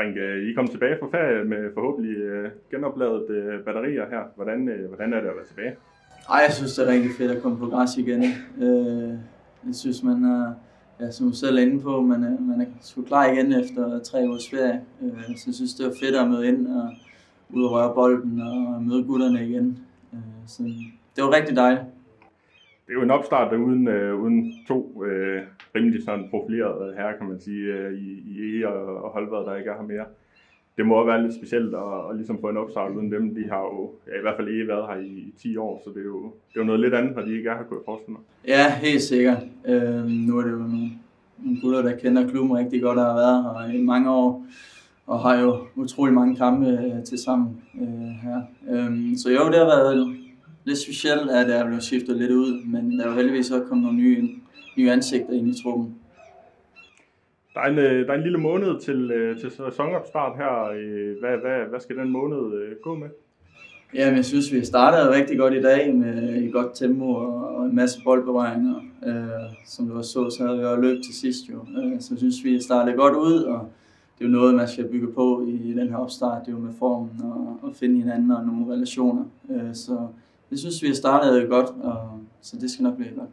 Frank, I kom tilbage fra ferie med forhåbentlig genopladet batterier her. Hvordan, hvordan er det at være tilbage? Ej, jeg synes, det er rigtig fedt at komme på græs igen. Jeg synes, man er, ja, som du selv er inde på, man er, man er sgu klar igen efter tre års ferie. Så jeg synes, det var fedt at møde ind og ud og røre bolden og møde gutterne igen. Så det var rigtig dejligt det er jo en opstart uden, øh, uden to øh, sådan profileret herre, kan man sige, øh, i, i E og, og der ikke er her mere. Det må være lidt specielt at, at ligesom få en opstart uden dem. De har jo ja, i hvert fald ikke været her i, i 10 år, så det er, jo, det er jo noget lidt andet, når de ikke er her, kunne jeg forestille mig. Ja, helt sikkert. Øh, nu er det jo nogle, nogle gutter, der kender klubben rigtig godt, der har været her i mange år og har jo utrolig mange kampe øh, til sammen øh, her. Øh, så jo, det har været lidt specielt, at der blev skiftet lidt ud, men der er jo heldigvis også kommet nogle nye, ind nye ansigter ind i truppen. Der er, en, øh, der er en lille måned til, øh, til sæsonopstart her. Hvad, hvad, hvad skal den måned øh, gå med? Ja, men jeg synes, vi startede rigtig godt i dag med et godt tempo og en masse boldbevaringer. Øh, som du også så, så havde vi også løb til sidst jo. Øh, så jeg synes, vi startede godt ud, og det er jo noget, man skal bygge på i den her opstart. Det er jo med formen og, og finde hinanden og nogle relationer. Øh, så jeg synes, vi har startet godt, og, så det skal nok blive godt.